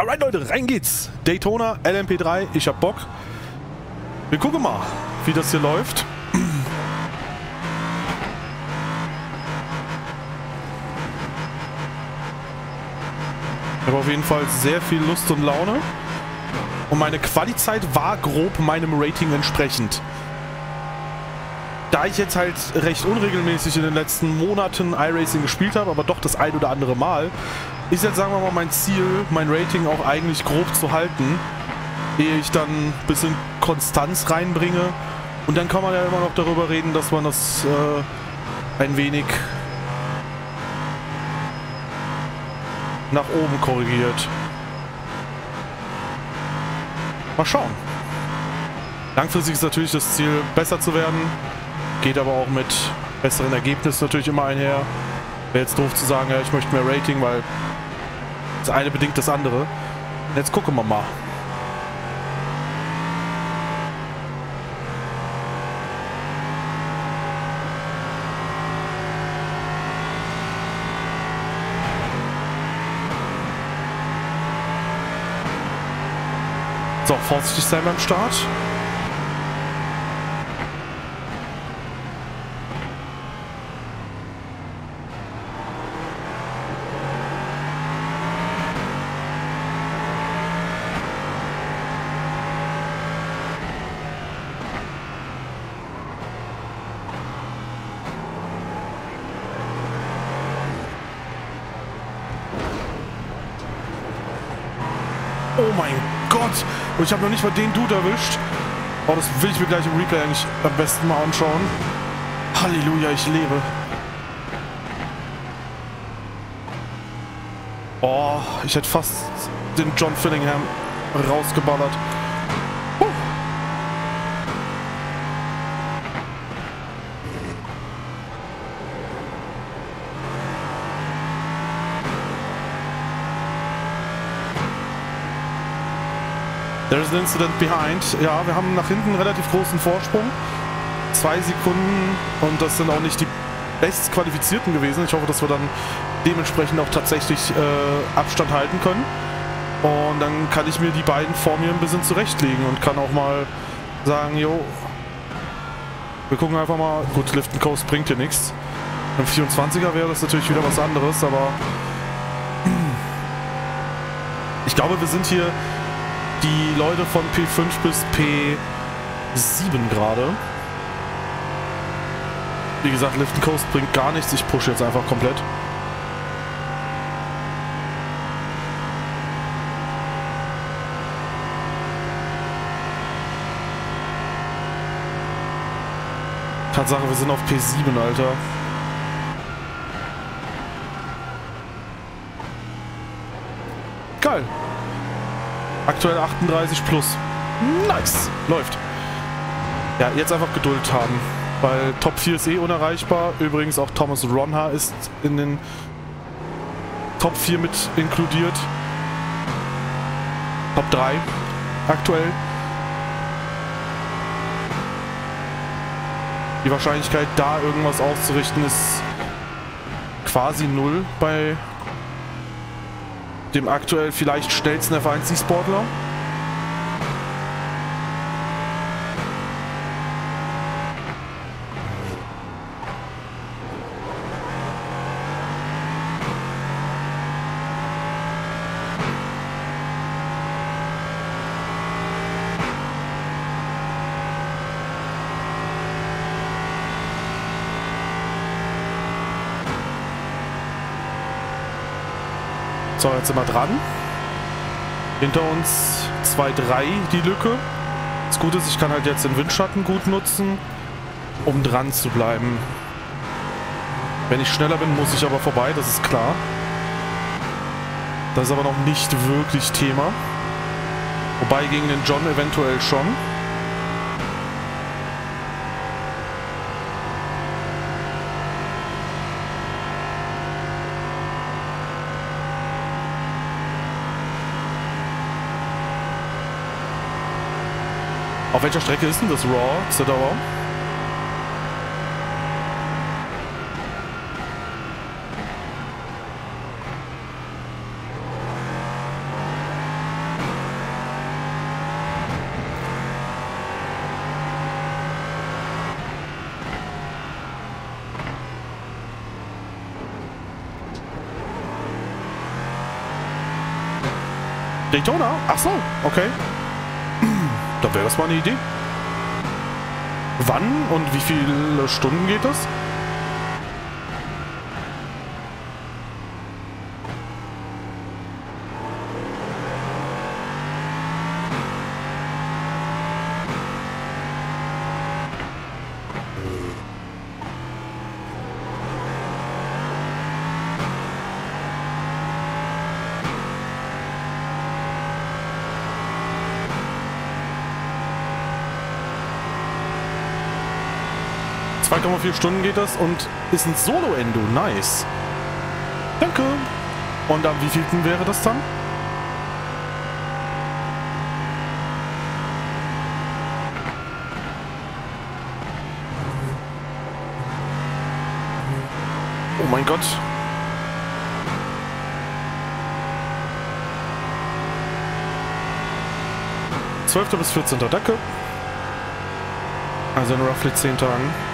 Alright Leute, rein geht's. Daytona, LMP3, ich hab Bock. Wir gucken mal, wie das hier läuft. Ich habe auf jeden Fall sehr viel Lust und Laune. Und meine Qualizeit war grob meinem Rating entsprechend. Da ich jetzt halt recht unregelmäßig in den letzten Monaten iRacing gespielt habe, aber doch das ein oder andere Mal, ist jetzt, sagen wir mal, mein Ziel, mein Rating auch eigentlich grob zu halten, ehe ich dann ein bisschen Konstanz reinbringe. Und dann kann man ja immer noch darüber reden, dass man das äh, ein wenig nach oben korrigiert. Mal schauen. Langfristig ist natürlich das Ziel, besser zu werden. Geht aber auch mit besseren Ergebnissen natürlich immer einher. Wäre jetzt doof zu sagen, ja, ich möchte mehr Rating, weil das eine bedingt das andere. Jetzt gucken wir mal. So, vorsichtig sein beim Start. Oh mein Gott! Und ich habe noch nicht mal den Dude erwischt. Oh, das will ich mir gleich im Replay eigentlich am besten mal anschauen. Halleluja, ich lebe. Oh, ich hätte fast den John Fillingham rausgeballert. There's an incident behind. Ja, wir haben nach hinten einen relativ großen Vorsprung. Zwei Sekunden und das sind auch nicht die bestqualifizierten gewesen. Ich hoffe, dass wir dann dementsprechend auch tatsächlich äh, Abstand halten können. Und dann kann ich mir die beiden vor mir ein bisschen zurechtlegen und kann auch mal sagen, jo, wir gucken einfach mal. Gut, Lift and Coast bringt hier nichts. Im 24er wäre das natürlich wieder was anderes, aber ich glaube, wir sind hier die Leute von P5 bis P7 gerade. Wie gesagt, Lift and Coast bringt gar nichts. Ich pushe jetzt einfach komplett. Tatsache, wir sind auf P7, Alter. Geil. Aktuell 38 plus. Nice. Läuft. Ja, jetzt einfach Geduld haben. Weil Top 4 ist eh unerreichbar. Übrigens auch Thomas Ronha ist in den Top 4 mit inkludiert. Top 3 aktuell. Die Wahrscheinlichkeit, da irgendwas auszurichten, ist quasi null bei dem aktuell vielleicht schnellsten F1-Sportler. So, jetzt sind wir dran. Hinter uns 2-3 die Lücke. Das Gute ist, ich kann halt jetzt den Windschatten gut nutzen, um dran zu bleiben. Wenn ich schneller bin, muss ich aber vorbei, das ist klar. Das ist aber noch nicht wirklich Thema. Wobei gegen den John eventuell schon. Auf welcher Strecke ist denn das Raw zur Dauer? Daytona? Ach so, okay. Dann wäre das mal eine Idee. Wann und wie viele Stunden geht das? Vier Stunden geht das und ist ein Solo-Endo. Nice. Danke. Und am wievielten wäre das dann? Oh mein Gott. Zwölfter bis 14. Danke. Also in roughly 10 Tagen.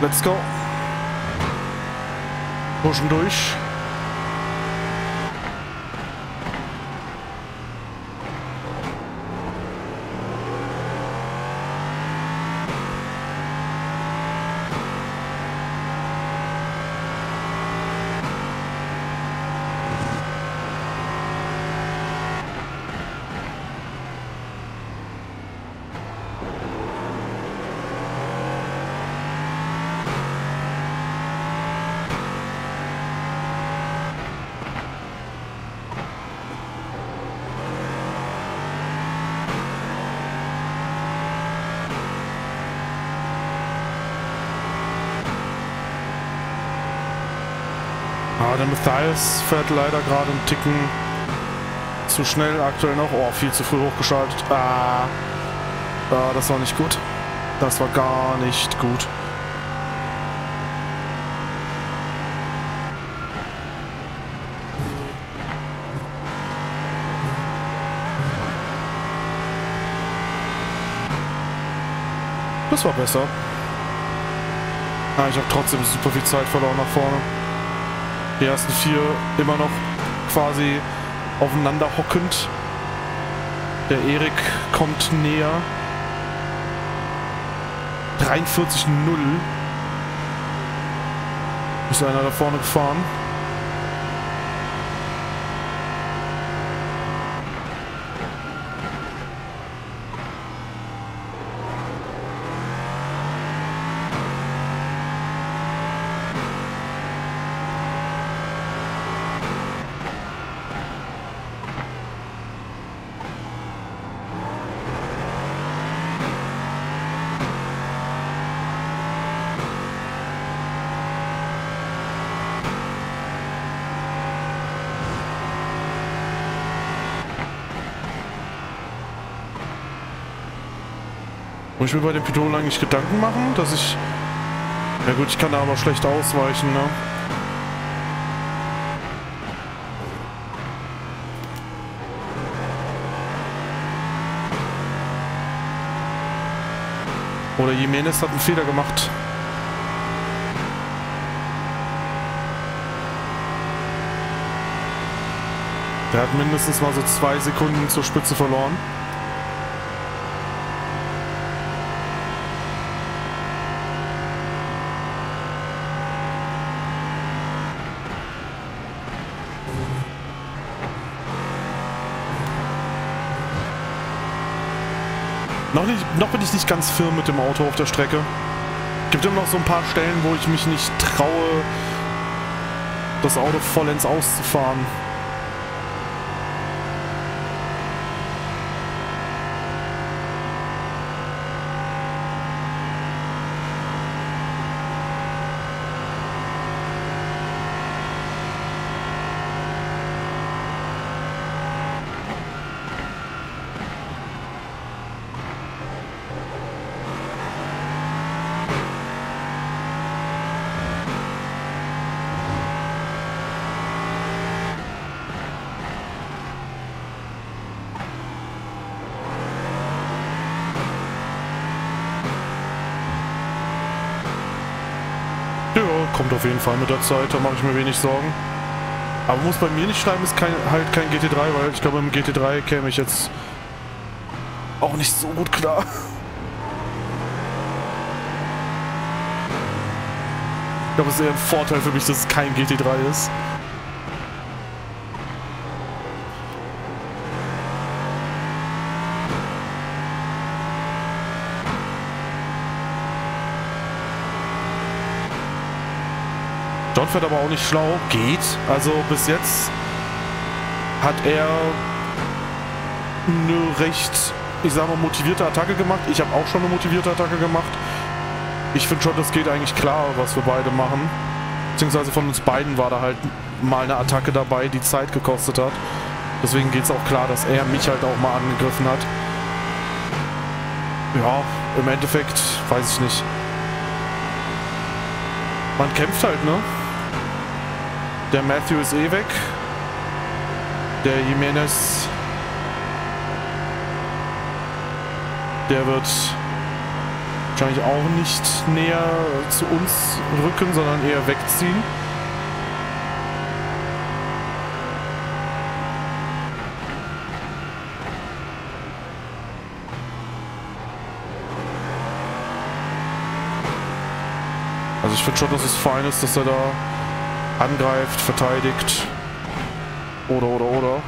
Let's go. Pushen durch. Der Matthias fährt leider gerade einen Ticken zu schnell aktuell noch. Oh, viel zu früh hochgeschaltet. Ah, ah, das war nicht gut. Das war gar nicht gut. Das war besser. Ah, ich habe trotzdem super viel Zeit verloren nach vorne. Die ersten vier immer noch quasi aufeinander hockend. Der Erik kommt näher. 43-0. Ist einer da vorne gefahren. Ich mir bei dem Python eigentlich Gedanken machen, dass ich... Ja gut, ich kann da aber schlecht ausweichen, ne? Oder Jimenez hat einen Fehler gemacht. Der hat mindestens mal so zwei Sekunden zur Spitze verloren. Nicht, noch bin ich nicht ganz firm mit dem Auto auf der Strecke. Gibt immer noch so ein paar Stellen, wo ich mich nicht traue, das Auto vollends auszufahren. Kommt auf jeden Fall mit der Zeit, da mache ich mir wenig Sorgen. Aber muss bei mir nicht schreiben, ist kein, halt kein GT3, weil ich glaube im GT3 käme ich jetzt auch nicht so gut klar. Ich glaube, es ist eher ein Vorteil für mich, dass es kein GT3 ist. John fährt aber auch nicht schlau. Geht. Also bis jetzt hat er eine recht, ich sag mal, motivierte Attacke gemacht. Ich habe auch schon eine motivierte Attacke gemacht. Ich finde schon, das geht eigentlich klar, was wir beide machen. Beziehungsweise von uns beiden war da halt mal eine Attacke dabei, die Zeit gekostet hat. Deswegen geht es auch klar, dass er mich halt auch mal angegriffen hat. Ja, im Endeffekt weiß ich nicht. Man kämpft halt, ne? Der Matthew ist eh weg. Der Jimenez... Der wird wahrscheinlich auch nicht näher zu uns rücken, sondern eher wegziehen. Also ich finde schon, dass es fein ist, dass er da angreift, verteidigt. Oder, oder, oder.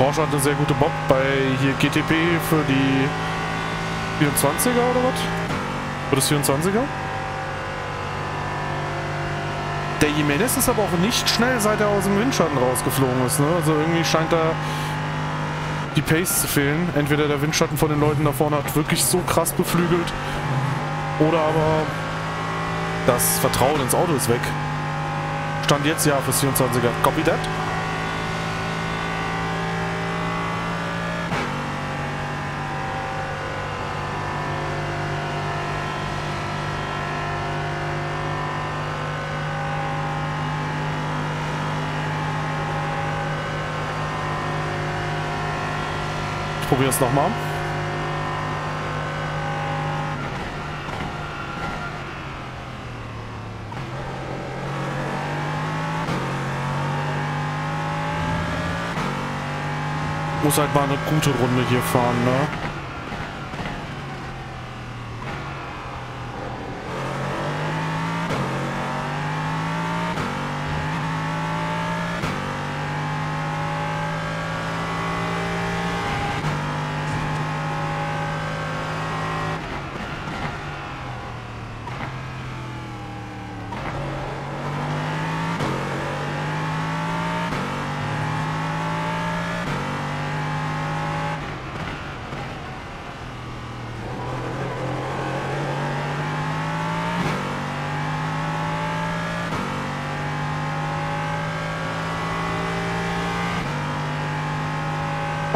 Porsche hat eine sehr gute Bob bei hier GTP für die 24er oder was? Für das 24er? Der Jimenez ist aber auch nicht schnell, seit er aus dem Windschatten rausgeflogen ist. Ne? Also irgendwie scheint da die Pace zu fehlen. Entweder der Windschatten von den Leuten da vorne hat wirklich so krass beflügelt oder aber das Vertrauen ins Auto ist weg. Stand jetzt ja fürs 24er. Copy that? Probiere es nochmal. Muss halt mal eine gute Runde hier fahren, ne?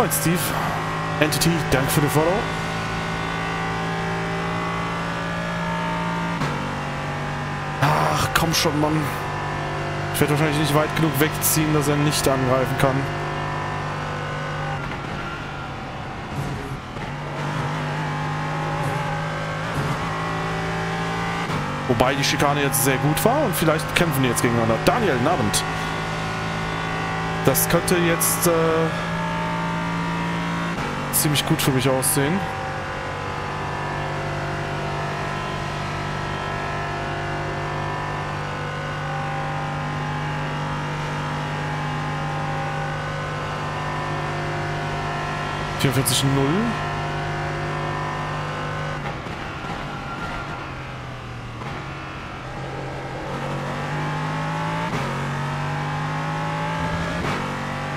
Moin Steve. Entity, danke für den Follow. Ach, komm schon, Mann. Ich werde wahrscheinlich nicht weit genug wegziehen, dass er nicht angreifen kann. Wobei die Schikane jetzt sehr gut war und vielleicht kämpfen die jetzt gegeneinander. Daniel, Abend. Das könnte jetzt... Äh ziemlich gut für mich aussehen. Vierundvierzig Null.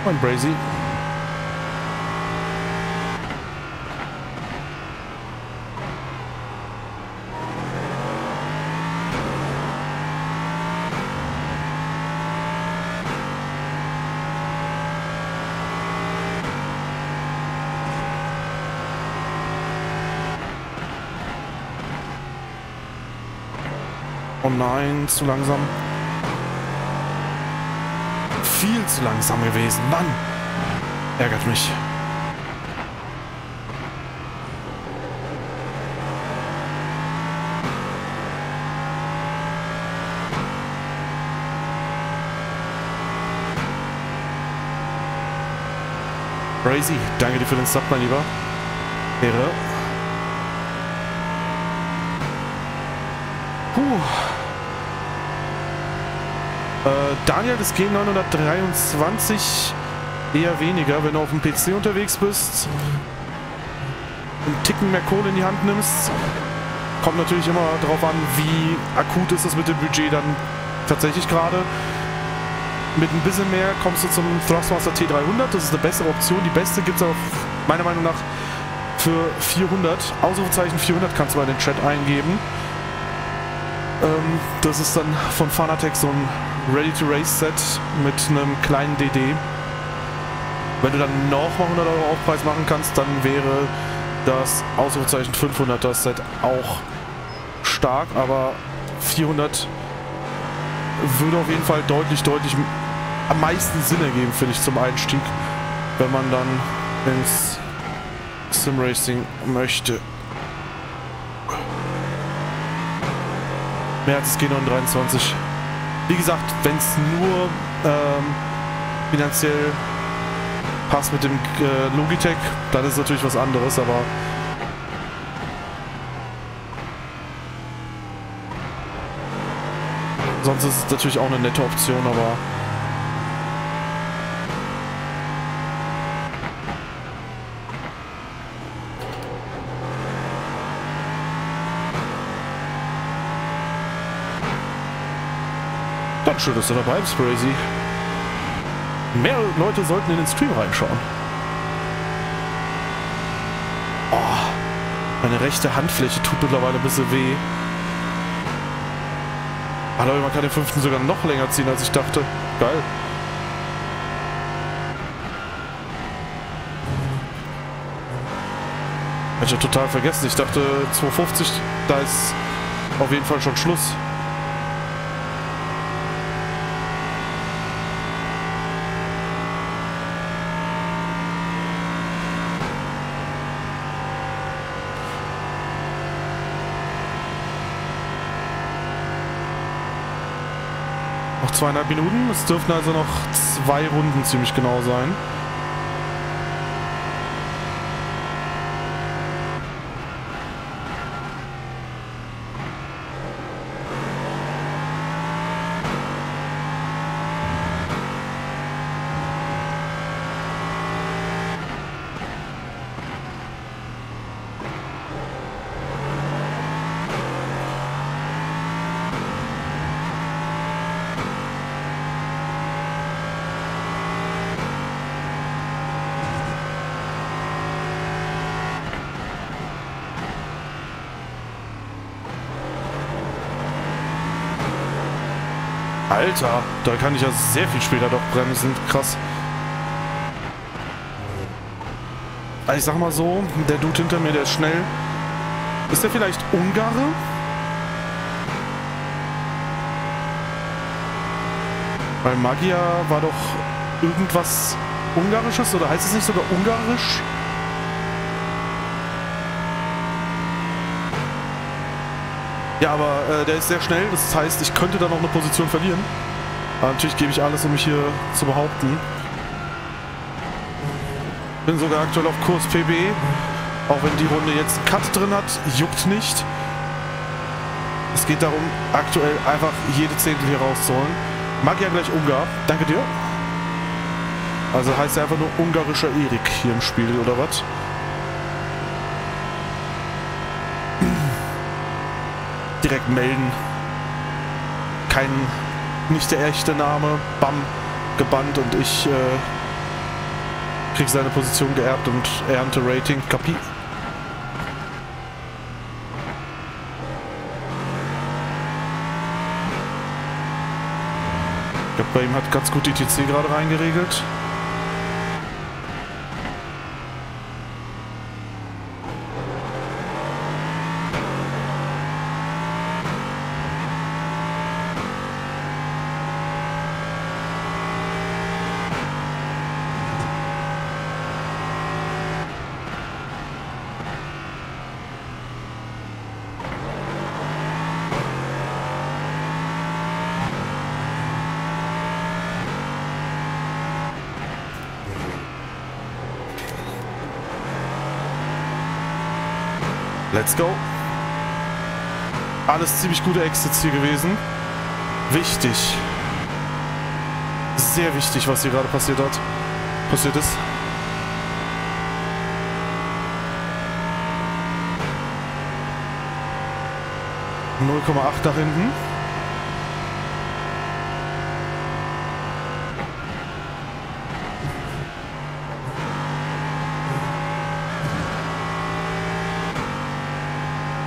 Moin Brazy. Oh nein, zu langsam. Viel zu langsam gewesen. Mann! Ärgert mich. Crazy. Danke dir für den Sub, mein Lieber. Ehre. Puh. Äh, Daniel, das G923 eher weniger, wenn du auf dem PC unterwegs bist. Einen Ticken mehr Kohle in die Hand nimmst. Kommt natürlich immer darauf an, wie akut ist das mit dem Budget dann tatsächlich gerade. Mit ein bisschen mehr kommst du zum Thrustmaster T300. Das ist eine bessere Option. Die beste gibt es auch meiner Meinung nach für 400. Ausrufezeichen 400 kannst du mal in den Chat eingeben. Ähm, das ist dann von Fanatec so ein Ready-to-Race-Set mit einem kleinen DD. Wenn du dann nochmal 100 Euro Aufpreis machen kannst, dann wäre das Ausrufezeichen 500er Set auch stark, aber 400 würde auf jeden Fall deutlich, deutlich am meisten Sinn ergeben, finde ich, zum Einstieg, wenn man dann ins Simracing möchte. Mehr als das G923. Wie gesagt, wenn es nur ähm, finanziell passt mit dem äh, Logitech, dann ist es natürlich was anderes, aber sonst ist es natürlich auch eine nette Option, aber Du dabei bist, Crazy. Mehr Leute sollten in den Stream reinschauen. Oh, meine rechte Handfläche tut mittlerweile ein bisschen weh. Aber man kann den fünften sogar noch länger ziehen, als ich dachte. Geil. Hab ich ja total vergessen. Ich dachte 250, da ist auf jeden Fall schon Schluss. Zweieinhalb Minuten. Es dürften also noch zwei Runden ziemlich genau sein. Alter, da kann ich ja sehr viel später doch bremsen. Krass. Also ich sag mal so, der Dude hinter mir, der ist schnell. Ist der vielleicht Ungare? Weil Magia war doch irgendwas Ungarisches oder heißt es nicht sogar Ungarisch? Ja, aber äh, der ist sehr schnell. Das heißt, ich könnte da noch eine Position verlieren. Aber natürlich gebe ich alles, um mich hier zu behaupten. Bin sogar aktuell auf Kurs PB. Auch wenn die Runde jetzt einen Cut drin hat, juckt nicht. Es geht darum, aktuell einfach jede Zehntel hier rauszuholen. Mag ja gleich Ungar. Danke dir. Also heißt er einfach nur ungarischer Erik hier im Spiel, oder was? direkt melden. Kein, nicht der echte Name, bam, gebannt und ich äh, krieg seine Position geerbt und ernte Rating. Kapi? Ich glaube, bei ihm hat ganz gut die TC gerade reingeregelt. Let's go. Alles ziemlich gute Exits hier gewesen. Wichtig. Sehr wichtig, was hier gerade passiert hat. Passiert ist. Null Komma acht nach hinten.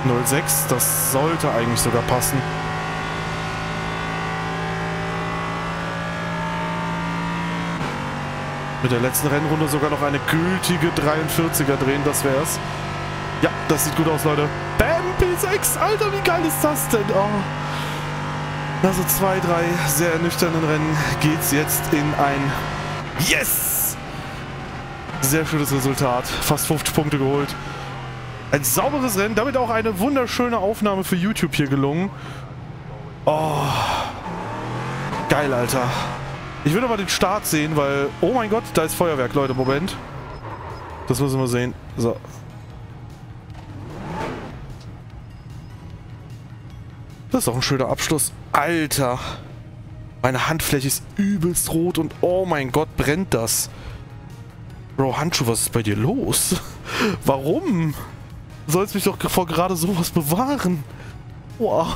Null sechs, das sollte eigentlich sogar passen. Mit der letzten Rennrunde sogar noch eine gültige 43er drehen, das wär's. Ja, das sieht gut aus, Leute. Bam, P6, Alter, wie geil ist das denn? Oh. Nach so zwei, drei sehr ernüchternden Rennen geht's jetzt in ein Yes! Sehr schönes Resultat. Fast 50 Punkte geholt. Ein sauberes Rennen, damit auch eine wunderschöne Aufnahme für YouTube hier gelungen. Oh. Geil, Alter. Ich will aber den Start sehen, weil... Oh mein Gott, da ist Feuerwerk, Leute. Moment. Das müssen wir sehen. So. Das ist auch ein schöner Abschluss. Alter. Meine Handfläche ist übelst rot und oh mein Gott, brennt das. Bro, Handschuh, was ist bei dir los? Warum? Sollst mich doch vor gerade sowas bewahren. Wow.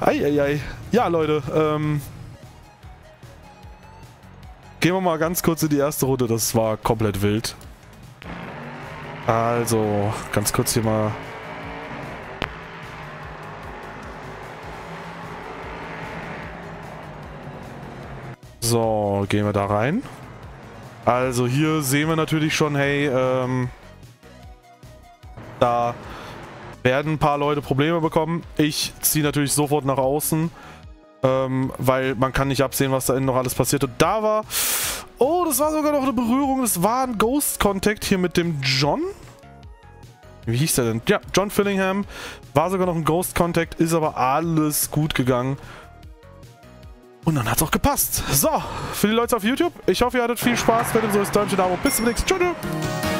Eieiei. Ja, Leute, ähm... Gehen wir mal ganz kurz in die erste Runde. Das war komplett wild. Also, ganz kurz hier mal... So, gehen wir da rein. Also hier sehen wir natürlich schon, hey, ähm, da werden ein paar Leute Probleme bekommen. Ich ziehe natürlich sofort nach außen. Ähm, weil man kann nicht absehen, was da innen noch alles passiert. Und da war... Oh, das war sogar noch eine Berührung. Das war ein Ghost-Contact hier mit dem John. Wie hieß der denn? Ja, John Fillingham. War sogar noch ein Ghost-Contact, ist aber alles gut gegangen. Und dann hat es auch gepasst. So, für die Leute auf YouTube, ich hoffe, ihr hattet viel Spaß. Wenn dem so ist, Däumchen da. Bis zum nächsten Mal. Tschüss.